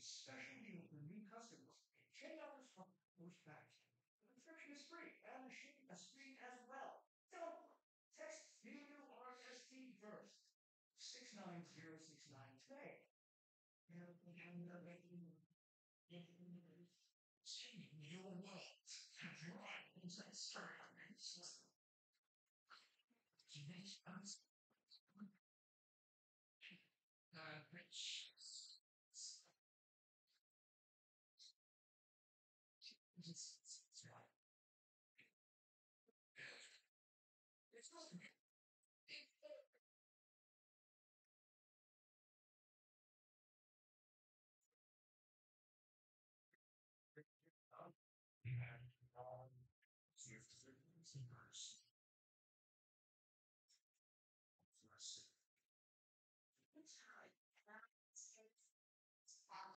special deal for new customers. Ten dollars from Bush Bags. The subscription is free and the shipping is free as well. So text VURST first. Six nine zero six nine today. Changing your world. Right into experiments. Teenage us. Uh, rich. Action on. Swift signals.